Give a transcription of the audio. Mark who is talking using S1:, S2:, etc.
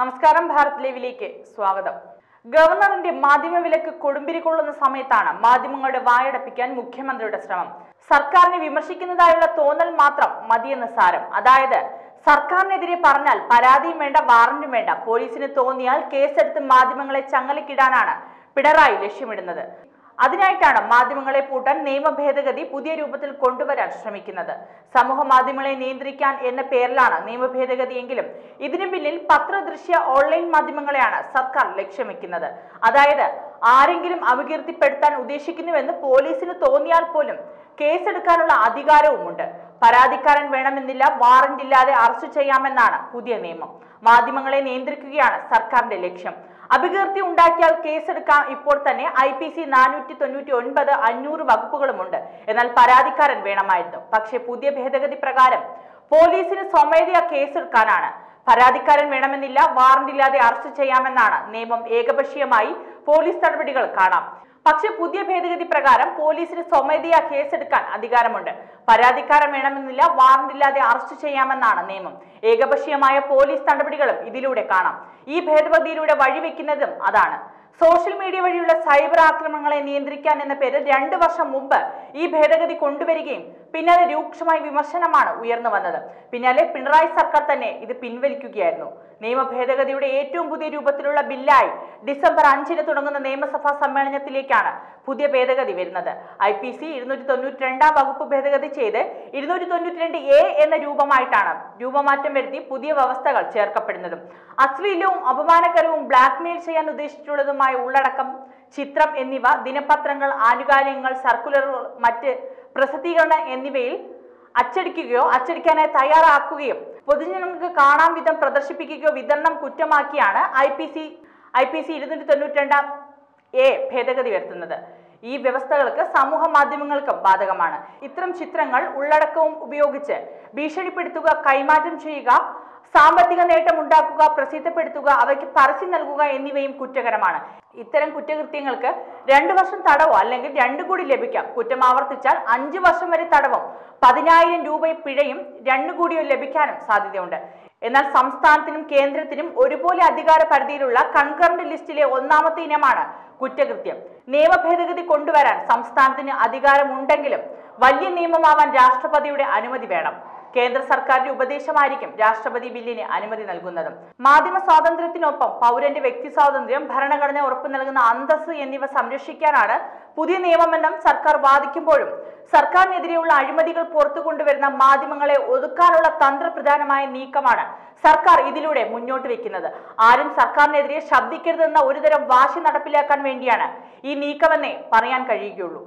S1: നമസ്കാരം ഭാരത് ലൈവിലേക്ക് സ്വാഗതം. ഗവർണറിന്റെ മാധ്യമ വിലക്ക് കൊടുമ്പിരി കൊള്ളുന്ന സമയത്താണ് മാധ്യമങ്ങളുടെ വായടപ്പിക്കാൻ മുഖ്യമന്ത്രിയുടെ ശ്രമം. സർക്കാരിനെ വിമർശിക്കുന്നതായുള്ള തോന്നൽ മാത്രം മതിയെന്ന് സാരം. അതായത് സർക്കാരിനെതിരെ പറഞ്ഞാൽ പരാതിയും വേണ്ട വാറന്റും വേണ്ട. പോലീസിന് തോന്നിയാൽ കേസെടുത്ത് മാധ്യമങ്ങളെ ചങ്ങലക്കിടാനാണ് പിണറായി ലക്ഷ്യമിടുന്നത്. അതിനായിട്ടാണ് മാധ്യമങ്ങളെ പൂട്ടാൻ നിയമ ഭേദഗതി പുതിയ രൂപത്തിൽ കൊണ്ടുവരാൻ ശ്രമിക്കുന്നത്. സമൂഹ മാധ്യമങ്ങളെ നിയന്ത്രിക്കാൻ എന്ന പേരിലാണ് നിയമ ഭേദഗതിയെങ്കിലും ഇതിനു പിന്നിൽ പത്രദൃശ്യ ഓൺലൈൻ മാധ്യമങ്ങളെയാണ് സർക്കാർ ലക്ഷ്യം വെക്കുന്നത് അതായത് ആരെങ്കിലും അപകീർത്തിപ്പെടുത്താൻ ഉദ്ദേശിക്കുന്നുവെന്ന് പോലീസിന് തോന്നിയാൽ പോലും കേസെടുക്കാനുള്ള അധികാരവുമുണ്ട്. പരാതിക്കാരൻ വേണമെന്നില്ല വാറന്റ് ഇല്ലാതെ അറസ്റ്റ് ചെയ്യാമെന്നാണ് പുതിയ നിയമം. മാധ്യമങ്ങളെ നിയന്ത്രിക്കുകയാണ് സർക്കാരിന്റെ ലക്ഷ്യം. അപകീർത്തി ഉണ്ടാക്കിയാൽ കേസെടുക്കാം. ഇപ്പോൾ തന്നെ ഐ പി സി നാനൂറ്റി തൊണ്ണൂറ്റി ഒൻപത് അഞ്ഞൂറ് വകുപ്പുകളുമുണ്ട്. എന്നാൽ പരാതിക്കാരൻ വേണമായിരുന്നു. പക്ഷേ പുതിയ ഭേദഗതി പ്രകാരം പോലീസിന് സ്വമേധയാ കേസെടുക്കാനാണ്. പരാതിക്കാരൻ വേണമെന്നില്ല വാറന്റ് ഇല്ലാതെ അറസ്റ്റ് ചെയ്യാമെന്നാണ് നിയമം. ഏകപക്ഷീയമായി പോലീസ് നടപടികൾ കാണാം. പക്ഷേ പുതിയ ഭേദഗതി പ്രകാരം പോലീസിന് സ്വമേധയാ കേസെടുക്കാൻ അധികാരമുണ്ട്. പരാതിക്കാരൻ വേണമെന്നില്ല വാറന്റ് ഇല്ലാതെ അറസ്റ്റ് ചെയ്യാമെന്നാണ് നിയമം. ഏകപക്ഷീയമായ പോലീസ് നടപടികളും ഇതിലൂടെ കാണാം. ഈ ഭേദഗതിയിലൂടെ വഴിവെക്കുന്നതും അതാണ്. സോഷ്യൽ മീഡിയ വഴിയുള്ള സൈബർ ആക്രമണങ്ങളെ നിയന്ത്രിക്കാൻ എന്ന പേര് രണ്ട് വർഷം മുമ്പ് ഈ ഭേദഗതി കൊണ്ടുവരികയും പിന്നാലെ രൂക്ഷമായ വിമർശനമാണ് ഉയർന്നു വന്നത്. പിന്നാലെ പിണറായി സർക്കാർ തന്നെ ഇത് പിൻവലിക്കുകയായിരുന്നു. നിയമ ഭേദഗതിയുടെ ഏറ്റവും പുതിയ രൂപത്തിലുള്ള ബില്ലായി ഡിസംബർ അഞ്ചിന് തുടങ്ങുന്ന നിയമസഭാ സമ്മേളനത്തിലേക്കാണ് പുതിയ ഭേദഗതി വരുന്നത്. ഐ പി സി ഇരുന്നൂറ്റി തൊണ്ണൂറ്റി രണ്ടാം വകുപ്പ് ഭേദഗതി ചെയ്ത് ഇരുന്നൂറ്റി തൊണ്ണൂറ്റി രണ്ട് എ എന്ന രൂപമായിട്ടാണ് രൂപമാറ്റം വരുത്തി പുതിയ വ്യവസ്ഥകൾ ചേർക്കപ്പെടുന്നതും. അശ്ലീലവും അപമാനകരവും ബ്ലാക്ക്മെയിൽ ചെയ്യാൻ ഉദ്ദേശിച്ചുള്ളതുമായ ഉള്ളടക്കം ചിത്രം എന്നിവ ദിനപത്രങ്ങൾ ആനുകാലികങ്ങൾ സർക്കുലറുകൾ മറ്റ് പ്രസിദ്ധീകരണം എന്നിവയിൽ അച്ചടിക്കുകയോ അച്ചടിക്കാനായി തയ്യാറാക്കുകയും പൊതുജനങ്ങൾക്ക് കാണാൻ വിധം പ്രദർശിപ്പിക്കുകയോ വിതരണം കുറ്റമാക്കിയാണ് ഐ ഐ പി സി ഇരുന്നൂറ്റി തൊണ്ണൂറ്റി രണ്ടാം എ ഭേദഗതി വരുത്തുന്നത്. ഈ വ്യവസ്ഥകൾക്ക് സമൂഹ മാധ്യമങ്ങൾക്കും ബാധകമാണ്. ഇത്തരം ചിത്രങ്ങൾ ഉള്ളടക്കവും ഉപയോഗിച്ച് ഭീഷണിപ്പെടുത്തുക കൈമാറ്റം ചെയ്യുക സാമ്പത്തിക നേട്ടം ഉണ്ടാക്കുക പ്രസിദ്ധപ്പെടുത്തുക അവയ്ക്ക് പരസ്യം നൽകുക എന്നിവയും കുറ്റകരമാണ്. ഇത്തരം കുറ്റകൃത്യങ്ങൾക്ക് രണ്ടു വർഷം തടവോ അല്ലെങ്കിൽ രണ്ടു കൂടി ലഭിക്കാം. കുറ്റം ആവർത്തിച്ചാൽ അഞ്ചു വർഷം വരെ തടവും. പതിനായിരം രൂപ പിഴയും രണ്ടു കൂടിയോ ലഭിക്കാനും സാധ്യതയുണ്ട്. എന്നാൽ സംസ്ഥാനത്തിനും കേന്ദ്രത്തിനും ഒരുപോലെ അധികാര പരിധിയിലുള്ള കൺകറന്റ് ലിസ്റ്റിലെ ഒന്നാമത്തെ ഇനമാണ് കുറ്റകൃത്യം. നിയമഭേദഗതി കൊണ്ടുവരാൻ സംസ്ഥാനത്തിന് അധികാരമുണ്ടെങ്കിലും വലിയ നിയമമാവാൻ രാഷ്ട്രപതിയുടെ അനുമതി വേണം. കേന്ദ്ര സർക്കാരിന്റെ ഉപദേശമായിരിക്കും രാഷ്ട്രപതി ബില്ലിന് അനുമതി നൽകുന്നതും. മാധ്യമ സ്വാതന്ത്ര്യത്തിനൊപ്പം പൗരന്റെ വ്യക്തി സ്വാതന്ത്ര്യം ഭരണഘടന ഉറപ്പു നൽകുന്ന അന്തസ് എന്നിവ സംരക്ഷിക്കാനാണ് പുതിയ നിയമമെന്നും സർക്കാർ വാദിക്കുമ്പോഴും. സർക്കാരിനെതിരെയുള്ള അഴിമതികൾ പുറത്തു കൊണ്ടുവരുന്ന മാധ്യമങ്ങളെ ഒതുക്കാനുള്ള തന്ത്രപ്രധാനമായ നീക്കമാണ് സർക്കാർ ഇതിലൂടെ മുന്നോട്ട് വെക്കുന്നത്. ആരും സർക്കാരിനെതിരെ ശബ്ദിക്കരുതെന്ന ഒരുതരം വാശി നടപ്പിലാക്കാൻ വേണ്ടിയാണ് ഈ നീക്കമെന്നേ പറയാൻ കഴിയുകയുള്ളൂ.